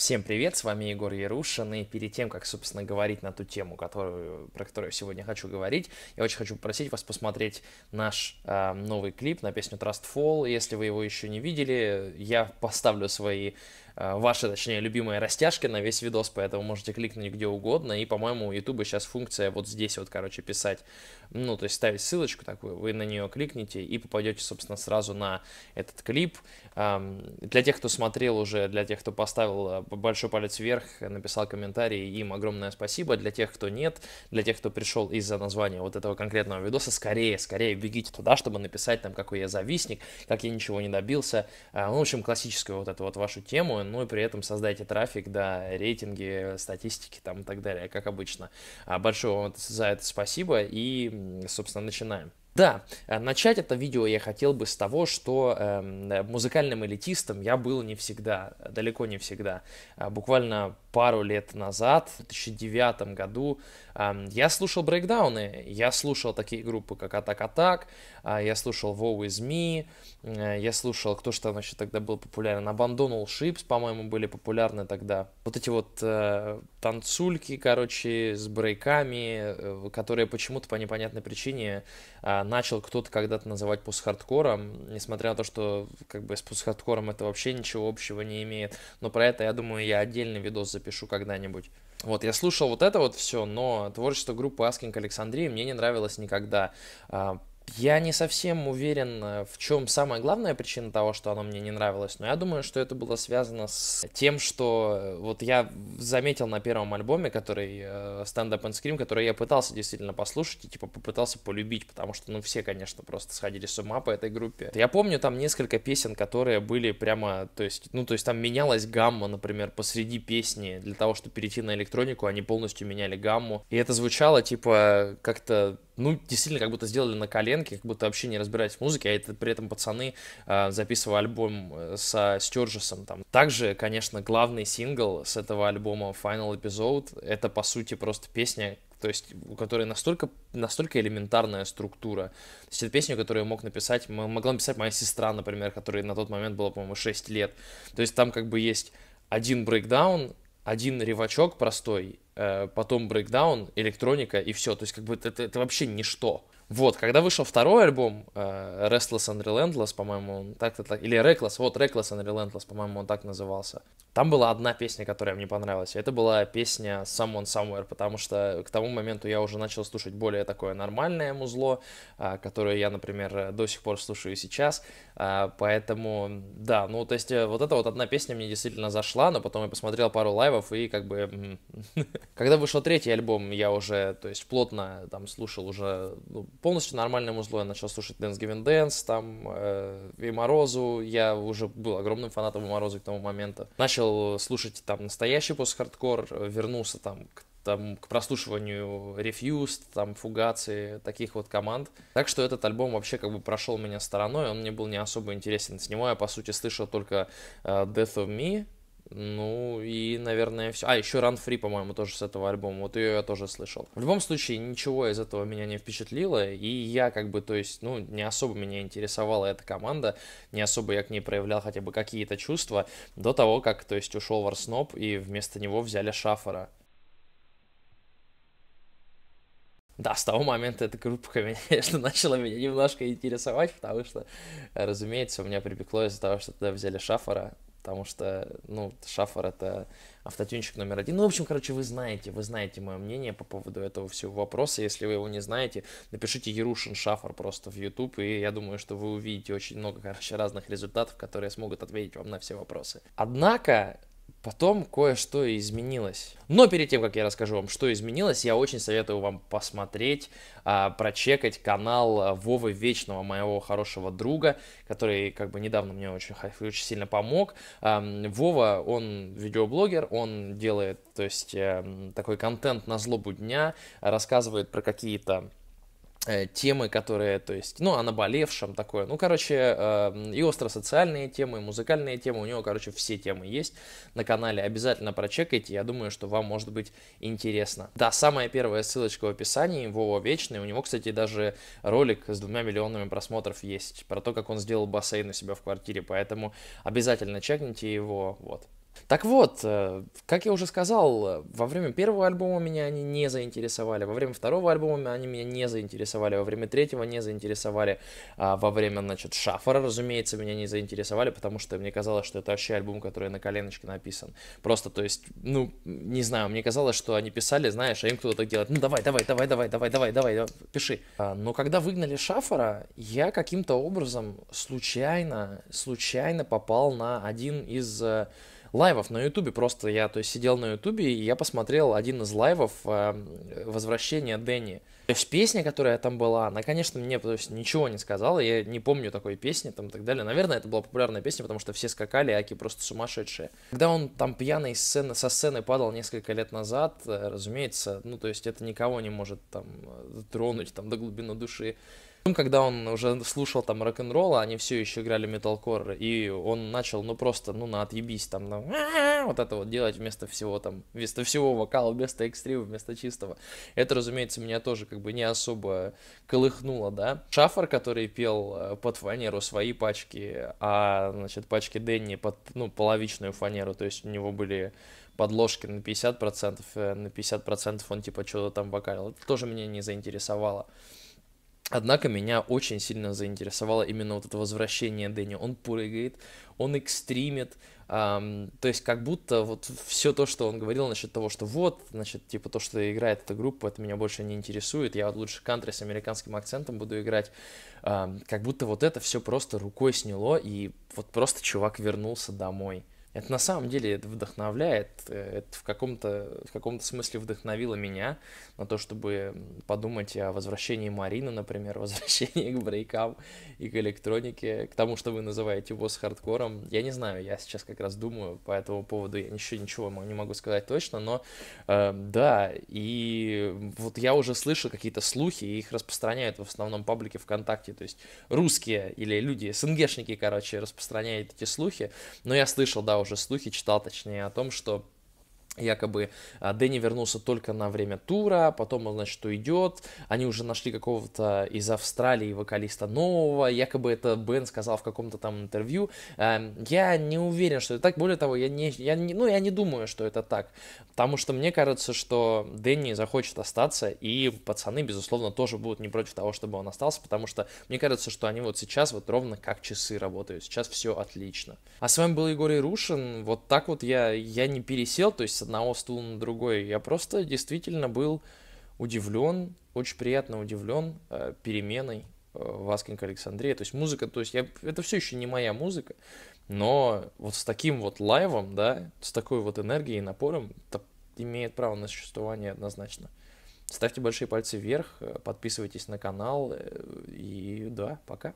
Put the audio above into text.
Всем привет, с вами Егор Ярушин, и перед тем, как, собственно, говорить на ту тему, которую, про которую сегодня хочу говорить, я очень хочу попросить вас посмотреть наш э, новый клип на песню Trust Fall. Если вы его еще не видели, я поставлю свои ваши, точнее, любимые растяжки на весь видос, поэтому можете кликнуть где угодно, и, по-моему, у YouTube сейчас функция вот здесь вот, короче, писать, ну, то есть ставить ссылочку такую, вы на нее кликните и попадете, собственно, сразу на этот клип. Для тех, кто смотрел уже, для тех, кто поставил э, большой палец вверх, написал комментарий, им огромное спасибо. Для тех, кто нет, для тех, кто пришел из-за названия вот этого конкретного видоса, скорее, скорее бегите туда, чтобы написать там, какой я завистник, как я ничего не добился. Э, ну, в общем, классическую вот эту вот вашу тему, ну и при этом создайте трафик, да, рейтинги, статистики там и так далее, как обычно. А большое вам за это спасибо и, собственно, начинаем. Да, э, начать это видео я хотел бы с того, что э, музыкальным элитистом я был не всегда, далеко не всегда. А буквально пару лет назад, в 2009 году, я слушал брейкдауны, я слушал такие группы, как Attack, э, я слушал Woe Is Me, э, я слушал, кто что там еще тогда был популярен, Abandonal Ships, по-моему, были популярны тогда. Вот эти вот э, танцульки, короче, с брейками, э, которые почему-то по непонятной причине э, начал кто-то когда-то называть пост-хардкором, несмотря на то, что как бы с пост-хардкором это вообще ничего общего не имеет. Но про это, я думаю, я отдельный видос запишу когда-нибудь. Вот, я слушал вот это вот все, но творчество группы Asking Александрии мне не нравилось никогда. Я не совсем уверен, в чем самая главная причина того, что оно мне не нравилось, но я думаю, что это было связано с тем, что э, вот я заметил на первом альбоме, который э, Stand Up and Scream, который я пытался действительно послушать и типа попытался полюбить, потому что, ну, все, конечно, просто сходили с ума по этой группе. Я помню там несколько песен, которые были прямо, то есть, ну, то есть там менялась гамма, например, посреди песни, для того, чтобы перейти на электронику, они полностью меняли гамму, и это звучало, типа, как-то ну, действительно, как будто сделали на коленке, как будто вообще не разбирались в музыке, а это при этом пацаны э, записывали альбом э, со Стюрджесом там. Также, конечно, главный сингл с этого альбома Final Episode, это, по сути, просто песня, то есть у которой настолько, настолько элементарная структура. То есть это песня, которую мог написать, могла написать моя сестра, например, которой на тот момент было, по-моему, 6 лет. То есть там как бы есть один брейкдаун, один ревачок простой, потом брейкдаун, электроника и все. То есть как бы это, это вообще ничто. Вот, когда вышел второй альбом, uh, Restless and Relentless, по-моему, он так-то так, или Reckless, вот Reckless and Relentless, по-моему, он так назывался. Там была одна песня, которая мне понравилась, это была песня Someone Somewhere, потому что к тому моменту я уже начал слушать более такое нормальное музло, uh, которое я, например, до сих пор слушаю сейчас, uh, поэтому, да, ну, то есть вот эта вот одна песня мне действительно зашла, но потом я посмотрел пару лайвов и как бы... Когда вышел третий альбом, я уже, то есть плотно там слушал уже, ну, полностью нормальное музло. Я начал слушать Dance Giving Dance, там, э, и Морозу. Я уже был огромным фанатом Морозу к тому моменту. Начал слушать там настоящий пост-хардкор, вернулся там к там, к прослушиванию Refused, там, Фугации, таких вот команд. Так что этот альбом вообще как бы прошел меня стороной, он мне был не особо интересен. С него я, по сути, слышал только uh, Death of Me, ну и, наверное, все. А, еще Run Free, по-моему, тоже с этого альбома. Вот ее я тоже слышал. В любом случае, ничего из этого меня не впечатлило. И я как бы, то есть, ну, не особо меня интересовала эта команда. Не особо я к ней проявлял хотя бы какие-то чувства. До того, как, то есть, ушел Варсноп и вместо него взяли Шафара. Да, с того момента эта группа, конечно, начала меня немножко интересовать, потому что, разумеется, у меня припекло из-за того, что тогда взяли Шафара потому что, ну, Шафар это автотюнчик номер один. Ну, в общем, короче, вы знаете, вы знаете мое мнение по поводу этого всего вопроса. Если вы его не знаете, напишите Ярушин Шафар просто в YouTube, и я думаю, что вы увидите очень много, короче, разных результатов, которые смогут ответить вам на все вопросы. Однако, Потом кое-что изменилось. Но перед тем, как я расскажу вам, что изменилось, я очень советую вам посмотреть, а, прочекать канал Вовы Вечного, моего хорошего друга, который как бы недавно мне очень, очень сильно помог. А, Вова, он видеоблогер, он делает, то есть, а, такой контент на злобу дня, рассказывает про какие-то Э, темы, которые, то есть, ну, о наболевшем такое, ну, короче, э, и остро-социальные темы, и музыкальные темы, у него, короче, все темы есть на канале, обязательно прочекайте, я думаю, что вам может быть интересно. Да, самая первая ссылочка в описании, Вова Вечный, у него, кстати, даже ролик с двумя миллионами просмотров есть, про то, как он сделал бассейн у себя в квартире, поэтому обязательно чекните его, вот. Так вот, э, как я уже сказал, во время первого альбома меня они не заинтересовали, во время второго альбома они меня не заинтересовали, во время третьего не заинтересовали, а во время, значит, Шафара, разумеется, меня не заинтересовали, потому что мне казалось, что это вообще альбом, который на коленочке написан. Просто, то есть, ну, не знаю, мне казалось, что они писали, знаешь, а им кто-то так делает, ну, давай, давай, давай, давай, давай, давай, давай, давай пиши. А, но когда выгнали Шафара, я каким-то образом случайно, случайно попал на один из э, лайвов на Ютубе. Просто я, то есть, сидел на Ютубе, и я посмотрел один из лайвов э, «Возвращение Дэнни». То есть песня, которая там была, она, конечно, мне то есть, ничего не сказала, я не помню такой песни там и так далее. Наверное, это была популярная песня, потому что все скакали, аки просто сумасшедшие. Когда он там пьяный сцены, со сцены падал несколько лет назад, э, разумеется, ну, то есть это никого не может там тронуть там до глубины души. Когда он уже слушал там рок-н-ролла, они все еще играли металкор, и он начал, ну просто, ну на отъебись там, на, вот это вот делать вместо всего там, вместо всего вокала, вместо экстрима, вместо чистого. Это, разумеется, меня тоже как бы не особо колыхнуло, да. Шафар, который пел э, под фанеру свои пачки, а, значит, пачки Дэнни под, ну, половичную фанеру, то есть у него были подложки на 50%, э, на 50% он типа что-то там вокалил. Это тоже меня не заинтересовало. Однако меня очень сильно заинтересовало именно вот это возвращение Дэнни. Он прыгает, он экстримит, эм, то есть как будто вот все то, что он говорил насчет того, что вот, значит, типа то, что играет эта группа, это меня больше не интересует, я вот лучше кантри с американским акцентом буду играть, эм, как будто вот это все просто рукой сняло, и вот просто чувак вернулся домой. Это на самом деле это вдохновляет, э, это в каком-то в каком-то смысле вдохновило меня на то, чтобы подумать о возвращении Марины, например, возвращении к брейкам и к электронике, к тому, что вы называете его с хардкором. Я не знаю, я сейчас как раз думаю по этому поводу, я еще ничего не могу сказать точно, но э, да, и вот я уже слышу какие-то слухи, и их распространяют в основном паблике ВКонтакте, то есть русские или люди, СНГшники, короче, распространяют эти слухи, но я слышал, да, уже слухи, читал точнее о том, что якобы а, Дэнни вернулся только на время тура, потом он, значит, уйдет, они уже нашли какого-то из Австралии вокалиста нового, якобы это Бен сказал в каком-то там интервью, эм, я не уверен, что это так, более того, я не, я не, ну, я не думаю, что это так, потому что мне кажется, что Дэнни захочет остаться, и пацаны, безусловно, тоже будут не против того, чтобы он остался, потому что мне кажется, что они вот сейчас вот ровно как часы работают, сейчас все отлично. А с вами был Егор Ирушин, вот так вот я, я не пересел, то есть с одного стула на другой. Я просто действительно был удивлен, очень приятно удивлен э, переменой э, в Аскинг Александрия. То есть музыка, то есть я, это все еще не моя музыка, но вот с таким вот лайвом, да, с такой вот энергией и напором, это имеет право на существование однозначно. Ставьте большие пальцы вверх, э, подписывайтесь на канал, э, и да, пока.